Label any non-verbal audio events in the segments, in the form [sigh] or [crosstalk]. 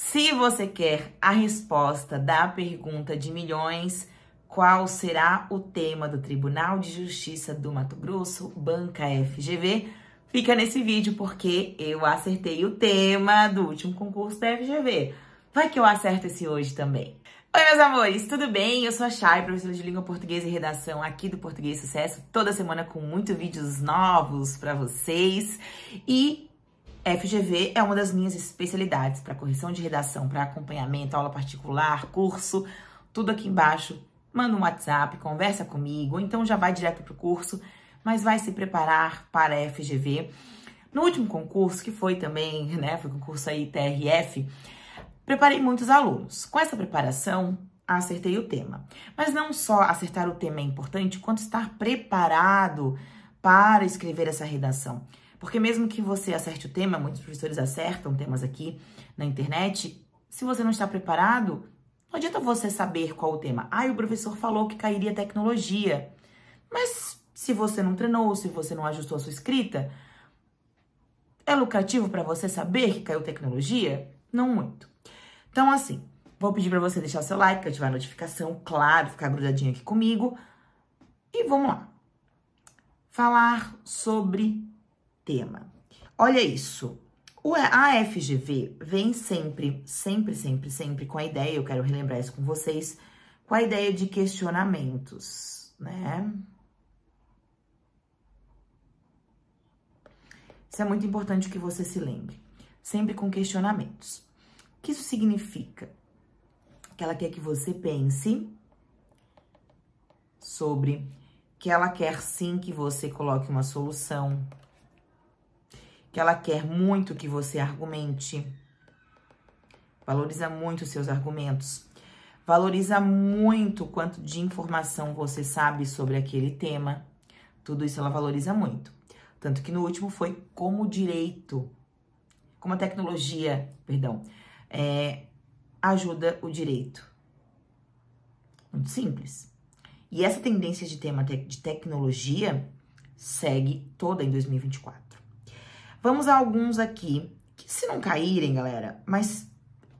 Se você quer a resposta da pergunta de milhões, qual será o tema do Tribunal de Justiça do Mato Grosso, Banca FGV? Fica nesse vídeo porque eu acertei o tema do último concurso da FGV. Vai que eu acerto esse hoje também. Oi, meus amores, tudo bem? Eu sou a Chay, professora de língua portuguesa e redação aqui do Português Sucesso, toda semana com muitos vídeos novos para vocês. E FGV é uma das minhas especialidades para correção de redação, para acompanhamento, aula particular, curso, tudo aqui embaixo. Manda um WhatsApp, conversa comigo, ou então já vai direto para o curso, mas vai se preparar para a FGV. No último concurso, que foi também, né, foi concurso aí TRF, preparei muitos alunos. Com essa preparação, acertei o tema. Mas não só acertar o tema é importante, quanto estar preparado para escrever essa redação. Porque mesmo que você acerte o tema, muitos professores acertam temas aqui na internet, se você não está preparado, não adianta você saber qual o tema. Ah, o professor falou que cairia tecnologia. Mas se você não treinou, se você não ajustou a sua escrita, é lucrativo para você saber que caiu tecnologia? Não muito. Então, assim, vou pedir para você deixar o seu like, ativar a notificação, claro, ficar grudadinho aqui comigo. E vamos lá. Falar sobre tema. Olha isso. A FGV vem sempre, sempre, sempre, sempre com a ideia, eu quero relembrar isso com vocês, com a ideia de questionamentos, né? Isso é muito importante que você se lembre. Sempre com questionamentos. O que isso significa? Que ela quer que você pense sobre que ela quer sim que você coloque uma solução, que ela quer muito que você argumente. Valoriza muito os seus argumentos. Valoriza muito quanto de informação você sabe sobre aquele tema. Tudo isso ela valoriza muito. Tanto que no último foi como direito, como a tecnologia, perdão, é, ajuda o direito. Muito simples. E essa tendência de tema de tecnologia segue toda em 2024. Vamos a alguns aqui, que se não caírem, galera, mas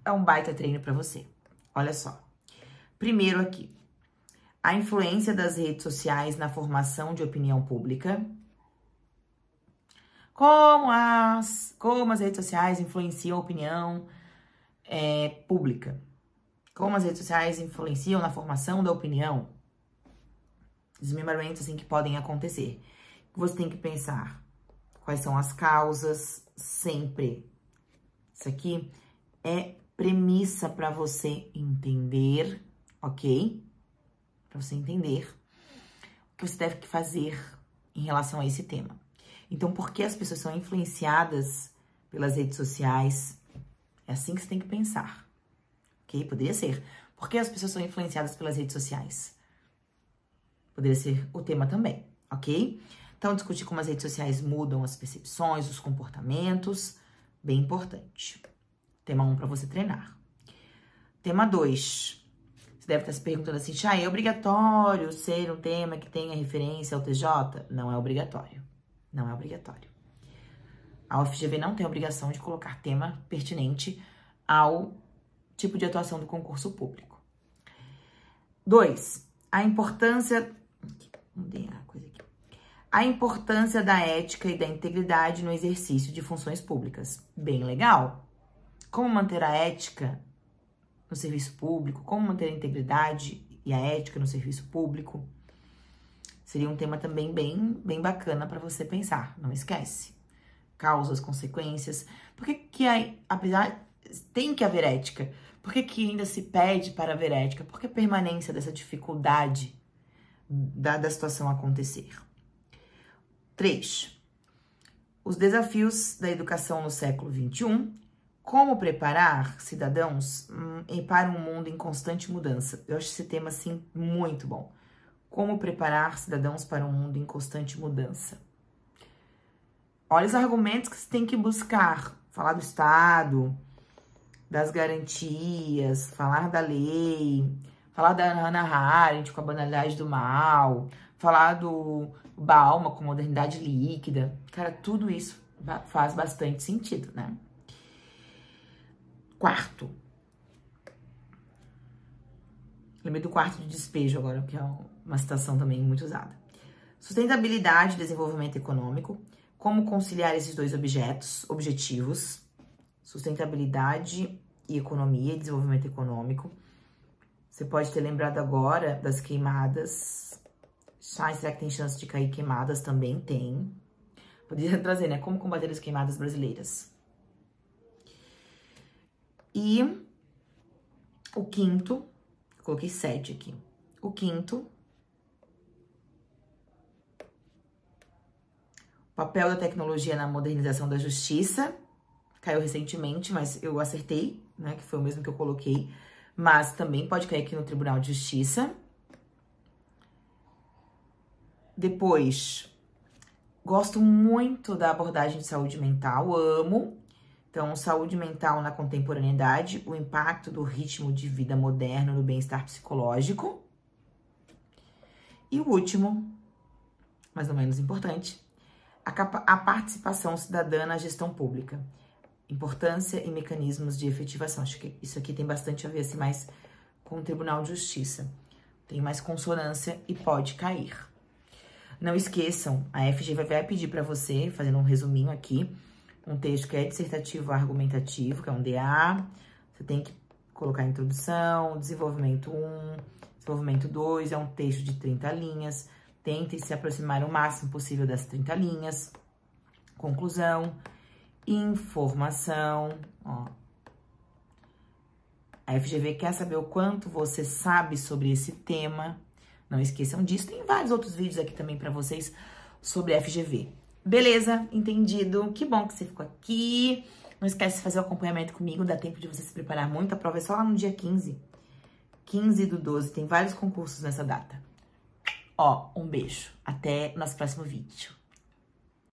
é um baita treino para você. Olha só. Primeiro aqui, a influência das redes sociais na formação de opinião pública. Como as, como as redes sociais influenciam a opinião é, pública. Como as redes sociais influenciam na formação da opinião. Desmembramentos assim que podem acontecer. Você tem que pensar quais são as causas, sempre. Isso aqui é premissa para você entender, ok? Para você entender o que você deve fazer em relação a esse tema. Então, por que as pessoas são influenciadas pelas redes sociais? É assim que você tem que pensar, ok? Poderia ser. Por que as pessoas são influenciadas pelas redes sociais? Poderia ser o tema também, ok? Então, discutir como as redes sociais mudam as percepções, os comportamentos, bem importante. Tema 1 um para você treinar. Tema 2. Você deve estar se perguntando assim, Chay, é obrigatório ser um tema que tenha referência ao TJ? Não é obrigatório. Não é obrigatório. A UFGV não tem obrigação de colocar tema pertinente ao tipo de atuação do concurso público. 2. A importância. Mudei a a importância da ética e da integridade no exercício de funções públicas. Bem legal. Como manter a ética no serviço público, como manter a integridade e a ética no serviço público. Seria um tema também bem, bem bacana para você pensar. Não esquece. Causas, consequências. Por que, que apesar tem que haver ética? Por que, que ainda se pede para haver ética? Por que a permanência dessa dificuldade da, da situação acontecer? 3. Os desafios da educação no século XXI. Como preparar cidadãos hum, para um mundo em constante mudança. Eu acho esse tema, assim, muito bom. Como preparar cidadãos para um mundo em constante mudança. Olha os argumentos que você tem que buscar. Falar do Estado, das garantias, falar da lei, falar da Hannah Arendt com a banalidade do mal, falar do Balma com modernidade líquida. Cara, tudo isso faz bastante sentido, né? Quarto. Lembrei do quarto de despejo agora, que é uma citação também muito usada. Sustentabilidade e desenvolvimento econômico. Como conciliar esses dois objetos, objetivos. Sustentabilidade e economia desenvolvimento econômico. Você pode ter lembrado agora das queimadas. Ah, será que tem chance de cair queimadas? Também tem. Poderia [laughs] trazer, né? Como combater as queimadas brasileiras. E o quinto, coloquei sete aqui. O quinto, papel da tecnologia na modernização da justiça. Caiu recentemente, mas eu acertei, né? Que foi o mesmo que eu coloquei. Mas também pode cair aqui no Tribunal de Justiça. Depois, gosto muito da abordagem de saúde mental, amo. Então, saúde mental na contemporaneidade, o impacto do ritmo de vida moderno no bem-estar psicológico. E o último, mais ou menos importante, a, a participação cidadã na gestão pública. Importância e mecanismos de efetivação. Acho que isso aqui tem bastante a ver assim, mais com o Tribunal de Justiça. Tem mais consonância e pode cair. Não esqueçam, a FG vai pedir para você, fazendo um resuminho aqui, um texto que é dissertativo argumentativo, que é um DA. Você tem que colocar introdução, desenvolvimento 1, desenvolvimento 2, é um texto de 30 linhas. Tente se aproximar o máximo possível das 30 linhas. Conclusão, informação, ó. A FGV quer saber o quanto você sabe sobre esse tema. Não esqueçam disso. Tem vários outros vídeos aqui também para vocês sobre FGV. Beleza, entendido. Que bom que você ficou aqui. Não esquece de fazer o acompanhamento comigo, dá tempo de você se preparar muito. A prova é só lá no dia 15. 15 do 12, tem vários concursos nessa data. Ó, um beijo. Até nosso próximo vídeo.